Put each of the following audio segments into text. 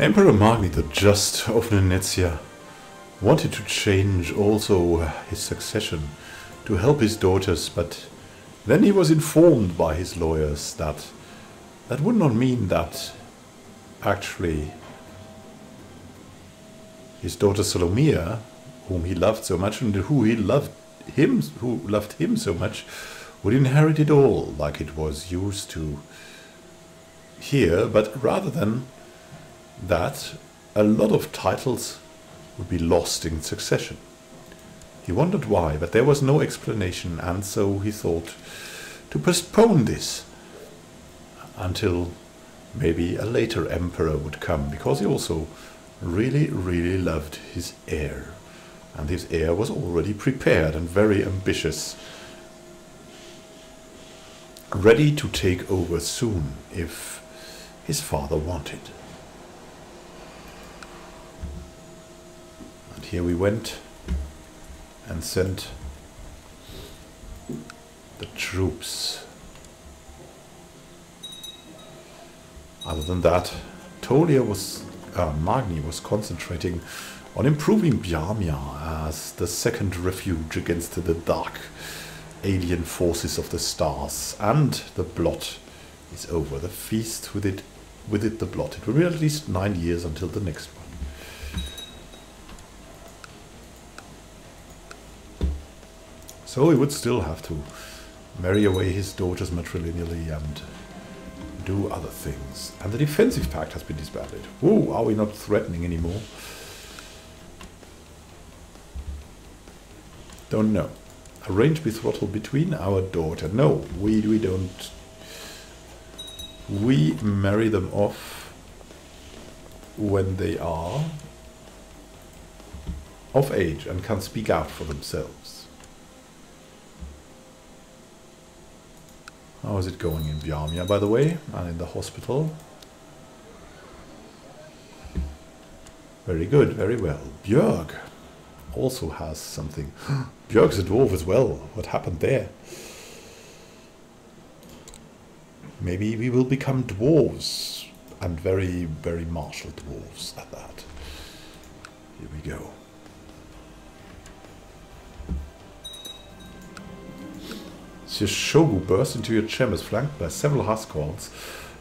Emperor Magni the Just of Nenetsia wanted to change also his succession to help his daughters, but then he was informed by his lawyers that that would not mean that actually his daughter Salomia, whom he loved so much and who he loved him who loved him so much, would inherit it all like it was used to here, but rather than that a lot of titles would be lost in succession. He wondered why, but there was no explanation, and so he thought to postpone this until maybe a later emperor would come, because he also really, really loved his heir. And his heir was already prepared and very ambitious, ready to take over soon if his father wanted. Here we went and sent the troops. Other than that, Tolia was, uh, Magni was concentrating on improving Bjarmia as the second refuge against the dark alien forces of the stars. And the blot is over. The feast with it, with it the blot. It will be at least nine years until the next one. So he would still have to marry away his daughters matrilineally and do other things. And the defensive pact has been disbanded. Whoa, are we not threatening anymore? Don't know. Arrange betrothal between our daughter. No, we, we don't. We marry them off when they are of age and can speak out for themselves. How is it going in Bjarmia, by the way, and in the hospital? Very good, very well. Björg also has something. Björg's a dwarf as well. What happened there? Maybe we will become dwarves, and very, very martial dwarves at that. Here we go. Sir Shogu burst into your chambers, flanked by several Huskarls,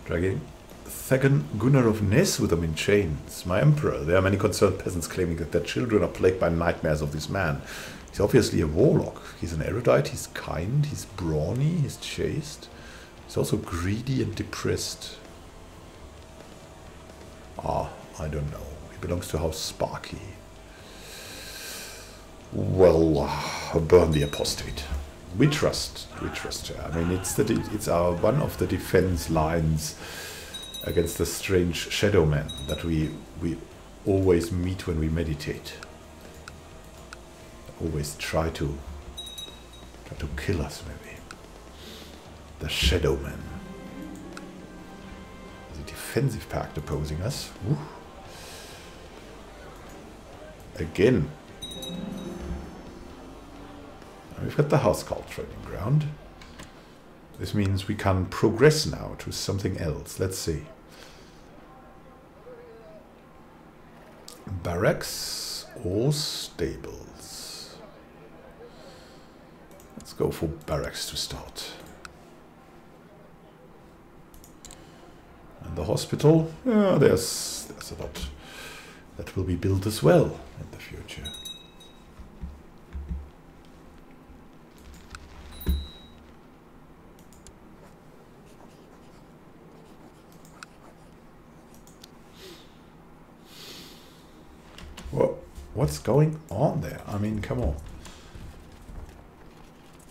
dragging Thagan Gunnar of Ness with them in chains. My emperor, there are many concerned peasants claiming that their children are plagued by nightmares of this man. He's obviously a warlock. He's an erudite, he's kind, he's brawny, he's chaste. He's also greedy and depressed. Ah, I don't know. He belongs to House Sparky. Well, uh, burn the apostate we trust we trust her. I mean, it's the it's our one of the defense lines against the strange shadow man that we we always meet when we meditate. Always try to try to kill us, maybe. The shadow man. The defensive pact opposing us. Ooh. Again, We've got the Housecarl training ground. This means we can progress now to something else. Let's see. Barracks or stables? Let's go for barracks to start. And the hospital? Yeah, there's, there's a lot that will be built as well in the future. What, what's going on there? I mean, come on.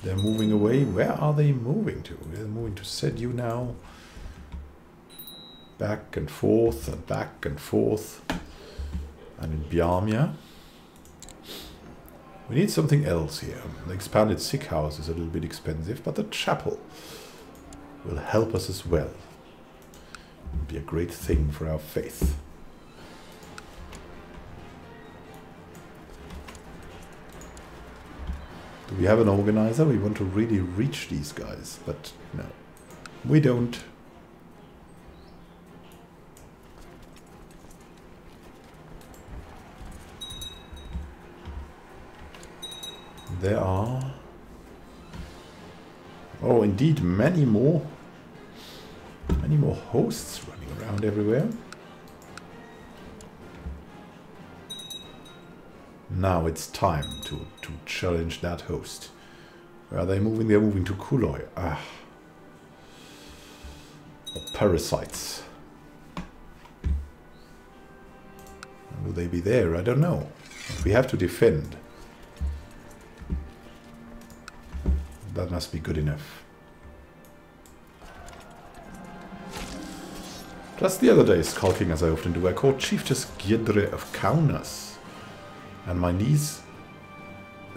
They're moving away. Where are they moving to? They're moving to Sedu now. Back and forth and back and forth. And in Bjarmia. We need something else here. The expanded sick house is a little bit expensive, but the chapel will help us as well. It'll be a great thing for our faith. We have an organizer. We want to really reach these guys, but no, we don't. There are... Oh, indeed, many more... Many more hosts running around everywhere. Now it's time to, to challenge that host. Where are they moving? They're moving to Kuloi. Ah. parasites. Will they be there? I don't know. We have to defend. That must be good enough. Just the other day, skulking as I often do, I caught Chiefess Giedre of Kaunas. And my niece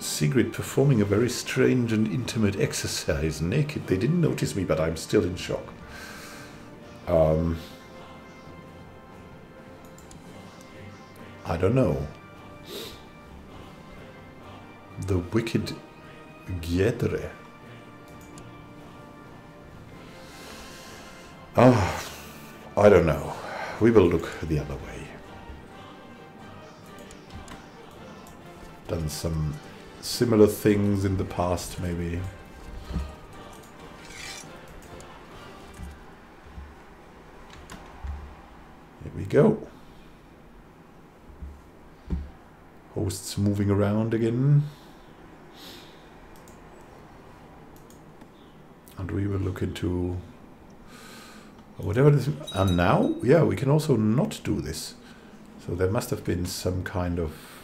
Sigrid performing a very strange and intimate exercise naked. They didn't notice me, but I'm still in shock. Um, I don't know. The wicked Giedre. Ah, I don't know. We will look the other way. Done some similar things in the past, maybe. Here we go. Hosts moving around again. And we will look into whatever this and now yeah we can also not do this so there must have been some kind of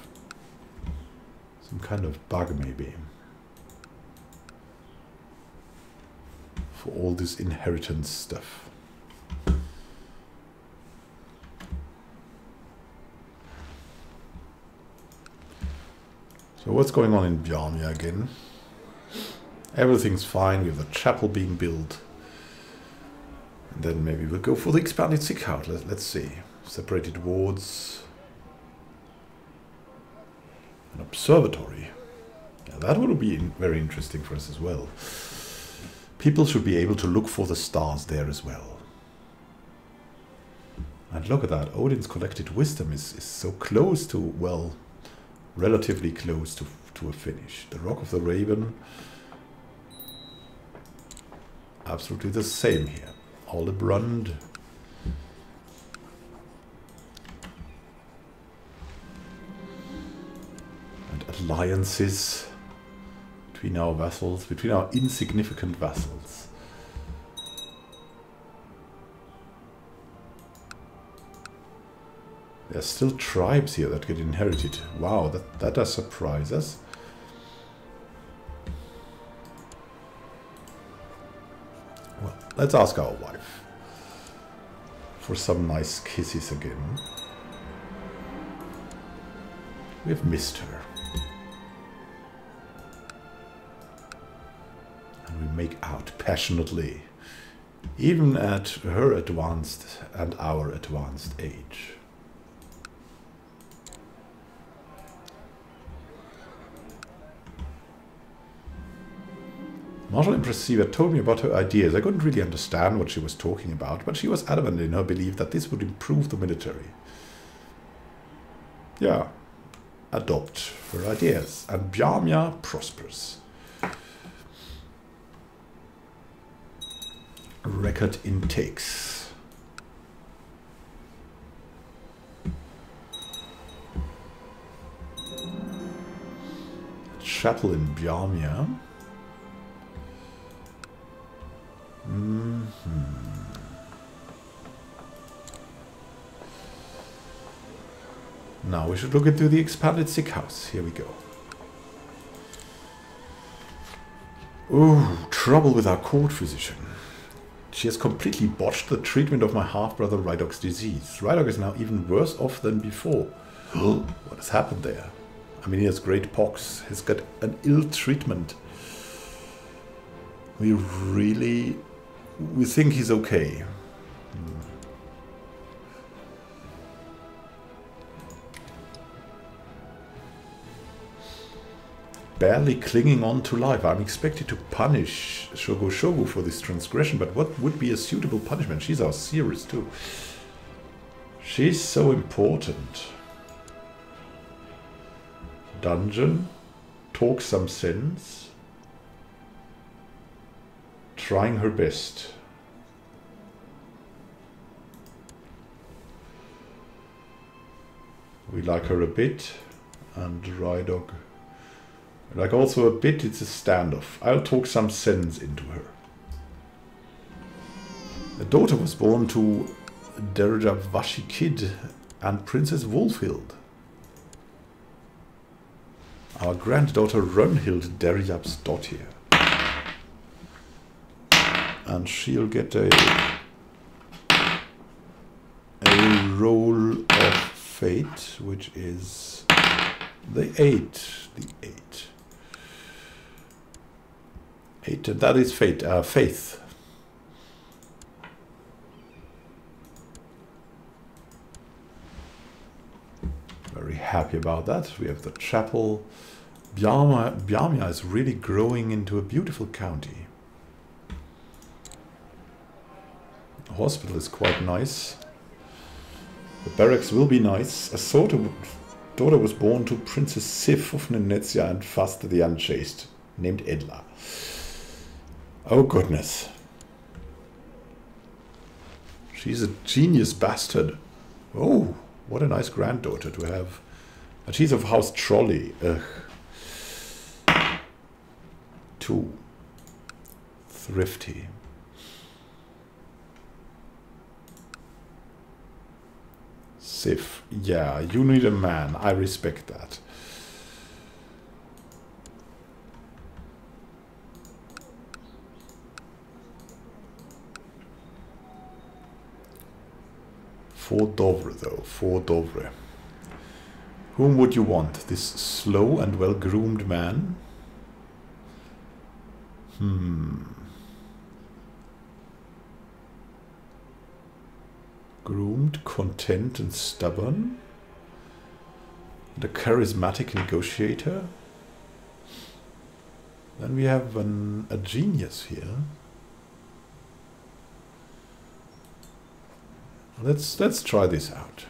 some kind of bug maybe for all this inheritance stuff so what's going on in Bjarmia again everything's fine we have a chapel being built And then maybe we'll go for the expanded sick house. Let, let's see. Separated wards. Observatory. Yeah, that would be very interesting for us as well. People should be able to look for the stars there as well. And look at that. Odin's collected wisdom is, is so close to, well, relatively close to, to a finish. The Rock of the Raven. Absolutely the same here. Olibrand. Alliances between our vassals, between our insignificant vassals. There's still tribes here that get inherited. Wow, that, that does surprise us. Well, let's ask our wife for some nice kisses again. We've missed her. Make out passionately, even at her advanced and our advanced age. Marshal Empress Siva told me about her ideas. I couldn't really understand what she was talking about, but she was adamant in her belief that this would improve the military. Yeah, adopt her ideas. And Bjarmia prospers. Record intakes. Chapel in Bjarmia. Mm -hmm. Now we should look into the expanded sick house. Here we go. Ooh, trouble with our court physician. She has completely botched the treatment of my half-brother Rydog's disease. Rydog is now even worse off than before. what has happened there? I mean, he has great pox. He's got an ill treatment. We really we think he's okay. Hmm. Barely clinging on to life. I'm expected to punish Shogo Shogo for this transgression, but what would be a suitable punishment? She's our seeress too. She's so important. Dungeon. talk some sense, trying her best. We like her a bit, and Rydog like also a bit, it's a standoff. I'll talk some sense into her. A daughter was born to Derja Vashikid and Princess Wolfhild. Our granddaughter Runhild Derjab's daughter. And she'll get a, a roll of fate, which is the 8. The 8. That is faith. Uh, faith. Very happy about that. We have the chapel. Bjarmia, is really growing into a beautiful county. The hospital is quite nice. The barracks will be nice. A daughter, daughter was born to Princess Sif of Nenetsia and Fasta the Unchaste, named Edla. Oh goodness. She's a genius bastard. Oh, what a nice granddaughter to have. And she's of House Trolley. Ugh. Two. Thrifty. Sif. Yeah, you need a man. I respect that. For Dovre, though. For Dovre. Whom would you want? This slow and well-groomed man? Hmm. Groomed, content and stubborn? A charismatic negotiator? Then we have an, a genius here. Let's let's try this out.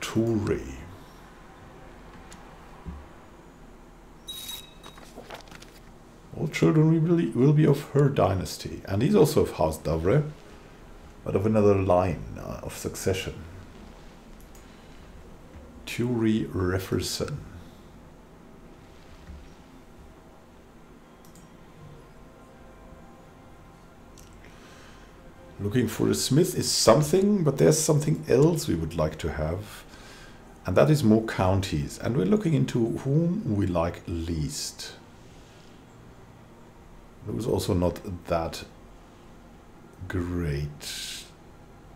Turi. All children will be, of her dynasty, and he's also of House Dovre, but of another line uh, of succession. Turi Refferson. Looking for a smith is something, but there's something else we would like to have. And that is more counties. And we're looking into whom we like least. It was also not that great.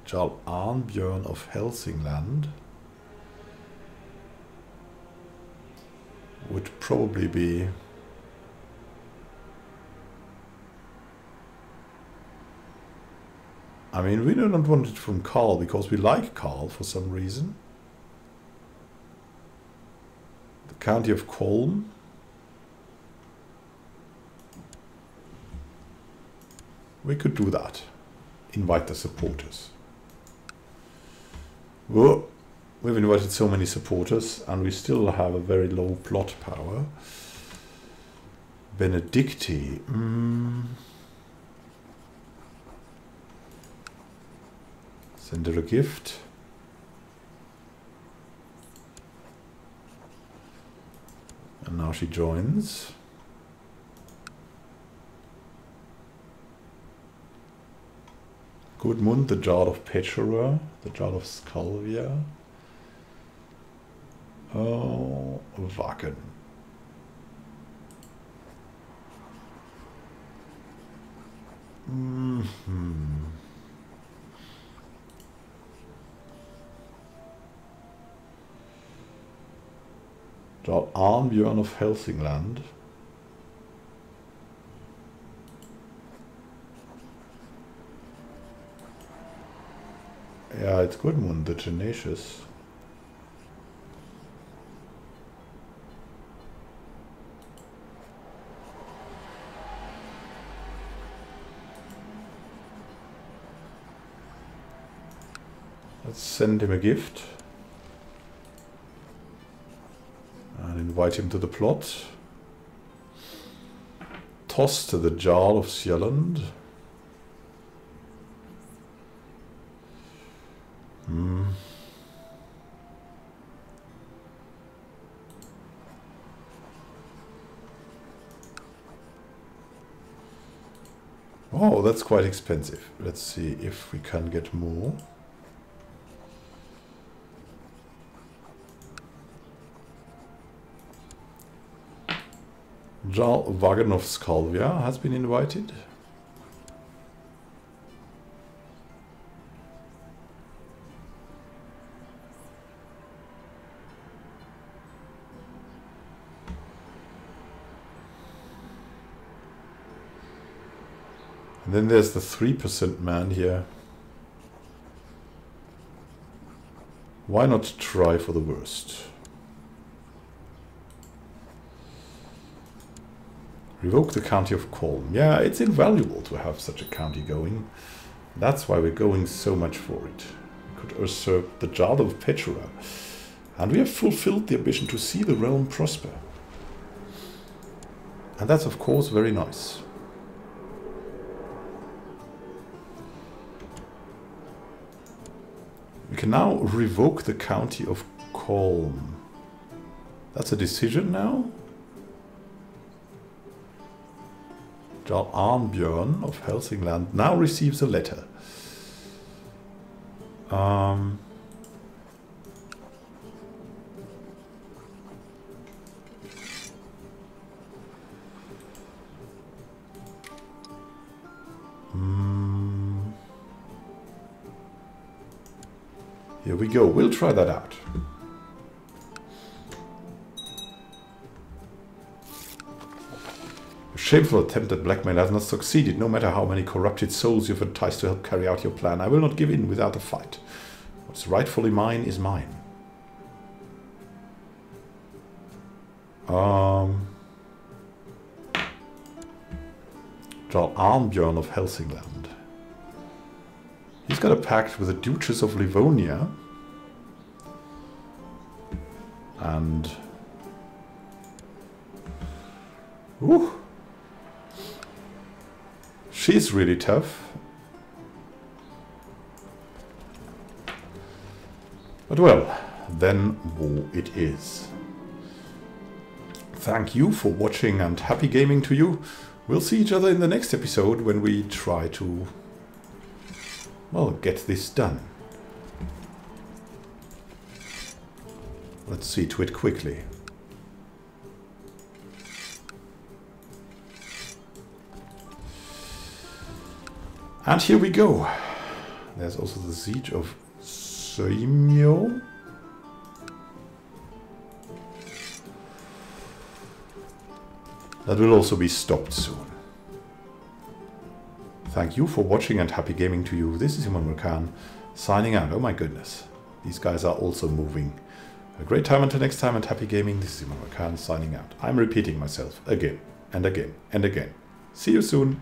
Jarl Arnbjörn of Helsingland would probably be I mean, we don't want it from Carl because we like Carl for some reason. The county of Colm. We could do that. Invite the supporters. Whoa. We've invited so many supporters and we still have a very low plot power. Benedicti. Mm. Send her a gift. And now she joins. Gudmund, the Jarl of Petrora, the Jarl of Skalvia. Oh, Wacken. Mm -hmm. Jarl Arnbjörn of Helsingland. Yeah, it's Gudmund the Tenacious. Let's send him a gift. Invite him to the plot. Toss to the Jarl of Sjælland. Hmm. Oh, that's quite expensive. Let's see if we can get more. Jarl Vaganov Skalvia has been invited. And then there's the 3% man here. Why not try for the worst? Revoke the county of Kolm. Yeah, it's invaluable to have such a county going. That's why we're going so much for it. We could usurp the Jarl of Petchura. And we have fulfilled the ambition to see the realm prosper. And that's of course very nice. We can now revoke the county of Kolm. That's a decision now? Jarl Arnbjörn of Helsingland now receives a letter. Um, mm, here we go. We'll try that out. Shameful attempt at blackmail has not succeeded, no matter how many corrupted souls you've enticed to help carry out your plan. I will not give in without a fight. What's rightfully mine is mine. Um, Jarl Arnbjörn of Helsingland. He's got a pact with the Duchess of Livonia. And... Ooh. She's really tough. But well, then war it is. Thank you for watching and happy gaming to you. We'll see each other in the next episode when we try to, well, get this done. Let's see to it quickly. And here we go. There's also the siege of Soimyo. That will also be stopped soon. Thank you for watching and happy gaming to you. This is Immanuel Can signing out. Oh my goodness. These guys are also moving. A great time until next time and happy gaming. This is Immanuel Can signing out. I'm repeating myself again and again and again. See you soon.